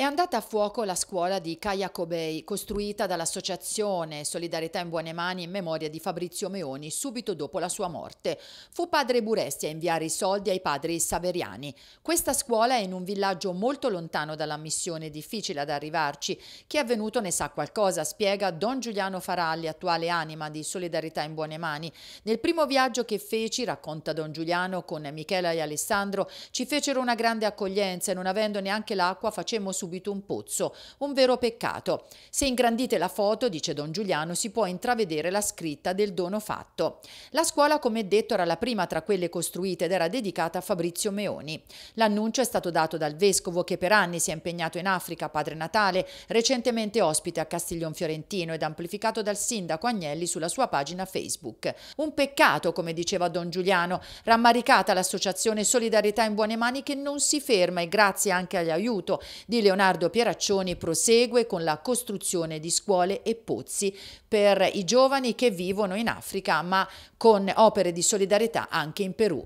È andata a fuoco la scuola di Kobei, costruita dall'associazione Solidarietà in Buone Mani in memoria di Fabrizio Meoni subito dopo la sua morte. Fu padre Buresti a inviare i soldi ai padri saveriani. Questa scuola è in un villaggio molto lontano dalla missione, difficile ad arrivarci. Chi è avvenuto ne sa qualcosa, spiega Don Giuliano Faralli, attuale anima di Solidarietà in Buone Mani. Nel primo viaggio che feci, racconta Don Giuliano, con Michela e Alessandro, ci fecero una grande accoglienza e non avendo neanche l'acqua facemmo subito subito un pozzo, un vero peccato. Se ingrandite la foto, dice Don Giuliano, si può intravedere la scritta del dono fatto. La scuola, come detto, era la prima tra quelle costruite ed era dedicata a Fabrizio Meoni. L'annuncio è stato dato dal vescovo che per anni si è impegnato in Africa, Padre Natale, recentemente ospite a Castiglion Fiorentino ed amplificato dal sindaco Agnelli sulla sua pagina Facebook. Un peccato, come diceva Don Giuliano, rammaricata l'associazione Solidarietà in Buone Mani che non si ferma e grazie anche all'aiuto di Leonardo Leonardo Pieraccioni prosegue con la costruzione di scuole e pozzi per i giovani che vivono in Africa, ma con opere di solidarietà anche in Perù.